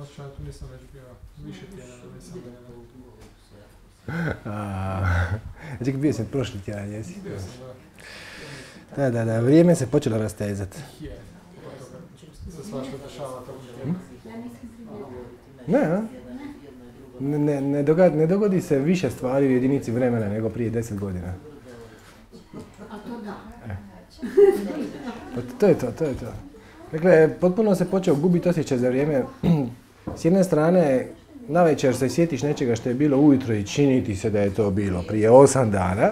osjećam, tu nisam već bio više tjedana, nisam da ne mogu. Znači, bio sam prošli tjedan, jesi? Bio sam, da. Da, da, da, vrijeme se počelo rastezati. Je, se svašta dešava tokom tjedna. Ne, a? Ne, ne, ne, doga- ne dogodi se više stvari u jedinici vremena nego prije deset godina. A to da. Pa to je to, to je to. Dakle, potpuno se počeo gubiti osjećaj za vrijeme. S jedne strane, na večer se sjetiš nečega što je bilo ujutro i čini ti se da je to bilo prije osam dana.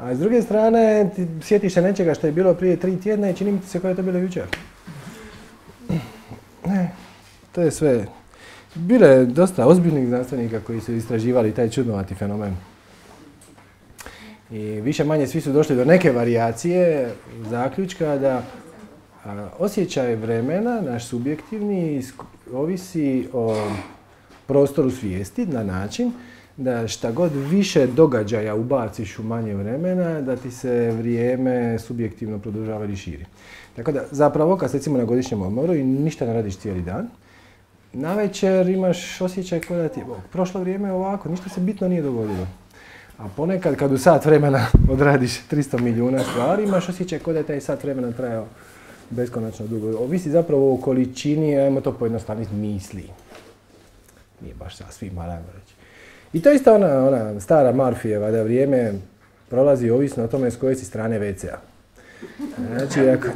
A s druge strane, ti sjetiš se nečega što je bilo prije tri tjedna i čini ti se kao je to bilo jučer. Ne, to je sve. Bilo je dosta ozbiljnih znanstvenika koji su istraživali taj čudnovati fenomen. I više manje svi su došli do neke varijacije zaključka da osjećaj vremena, naš subjektivni, ovisi o prostoru svijesti na način da šta god više događaja ubaciš u manje vremena, da ti se vrijeme subjektivno produžava ili širi. Tako da, zapravo, kad recimo na godišnjem odmoru i ništa ne radiš cijeli dan, na večer imaš osjećaj kao da ti, "O, prošlo vrijeme je ovako, ništa se bitno nije dogodilo. A ponekad kad u sat vremena odradiš 300 milijuna stvari, imaš osjećaj kao je taj sat vremena trajao beskonačno dugo. Ovisi zapravo o količini, ajmo to pojednostaviti, misli. Nije baš sasvim, ali ajmo reći. I to je isto ona, ona stara Marfijeva, da vrijeme prolazi ovisno o tome s koje si strane WC-a. Znači, ako,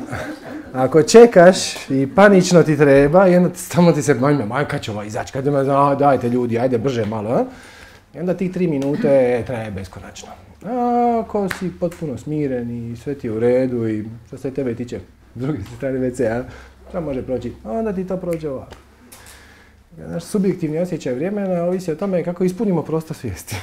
ako čekaš i panično ti treba, i onda ti- samo ti se, majme, maj, kad će ovo izaći, kad ima, a, dajte ljudi, ajde brže malo, a? I onda tih tri minute traje beskonačno. A ako si potpuno smiren i sve ti je u redu i što se tebe tiče, druge strane WC-a, to može proći, onda ti to prođe ovako. Naš subjektivni osjećaj vremena ovisi o tome kako ispunimo prostor svijesti.